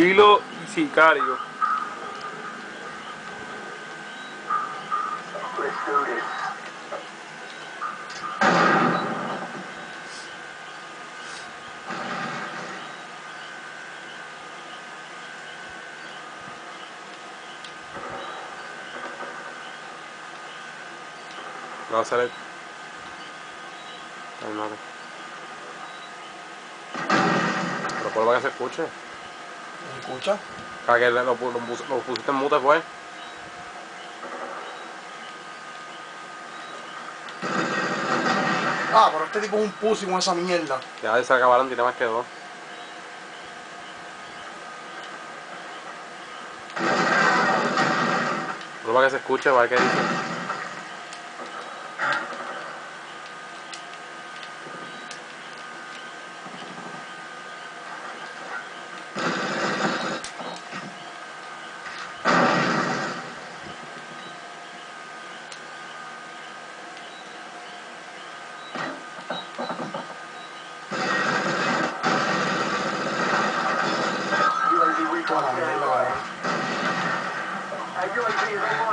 Lilo y Sicario. This. No va a salir. Ay, madre. Pero por lo que se escuche. ¿Me escucha? Cada que lo, lo lo pusiste en mute pues. Ah, pero este tipo es un pussy con esa mierda. Ya se acabaron, tiene más que dos. Prueba que se escuche, va a ver qué dice. York City Red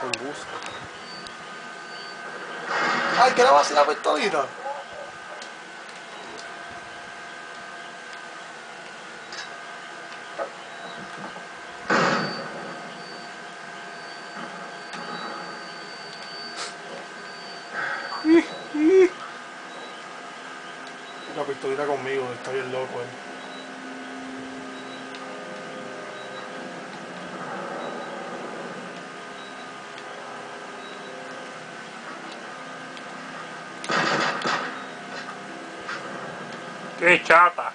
Con bus. Ay, ¿qué le va a hacer la pistolita? La pistolita conmigo, está bien loco él. ¡Qué chata!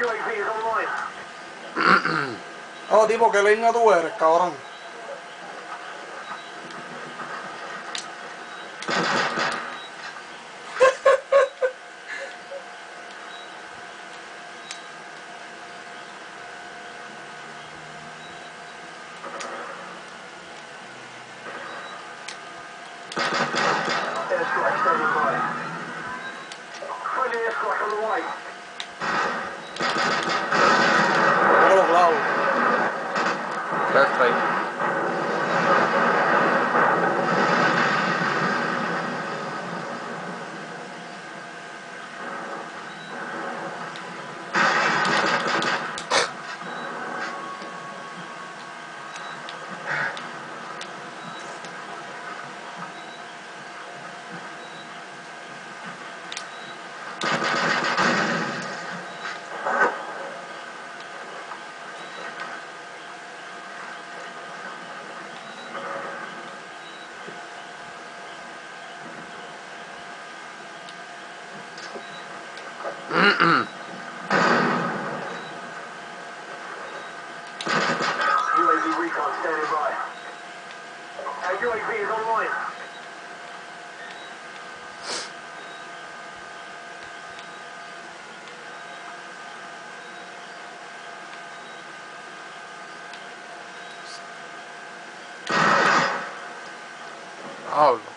Online. Oh, tipo, ¿qué leña tú eres, cabrón? On the way. Yo lo clavo. UAV recon standing by. Uh, Our UAV is online. Hablo.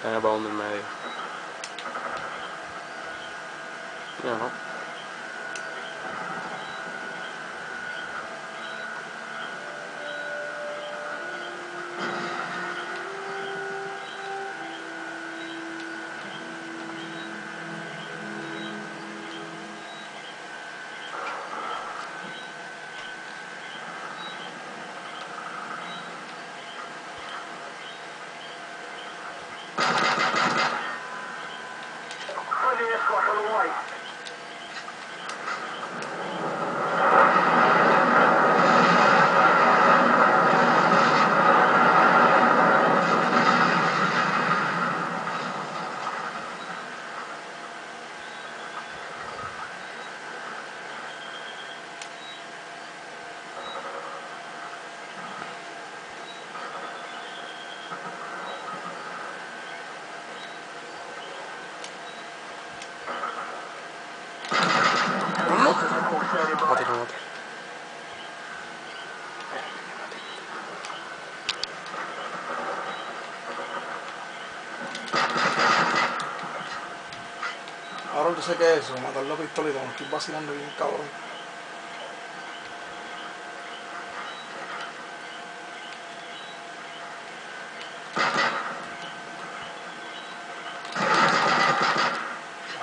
Tiene para uno en medio. Ya no. Friendly airstrike on the way. Ahora yo sé qué es eso, matar la pistolita, me estoy vacilando bien cabrón.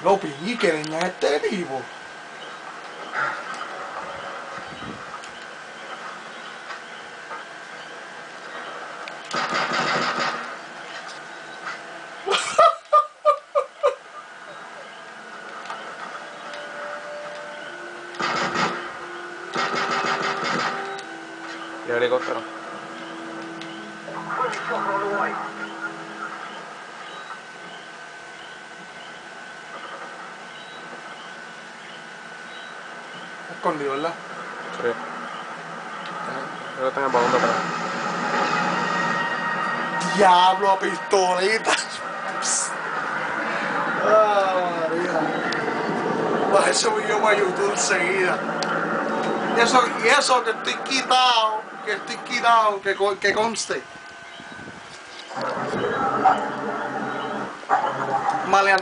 Lo pillí, que leña es este tipo. Helicóptero. Escondido, ¿verdad? Sí. Creo que tenga para atrás. Diablo, pistolita. Ah, María. Baja ese video para YouTube enseguida. Y eso, y eso que estoy quitado, que estoy quitado, que, que conste. Maleante.